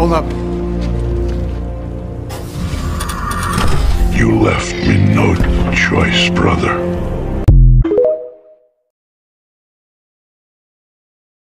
Hold up. You left me no choice, brother.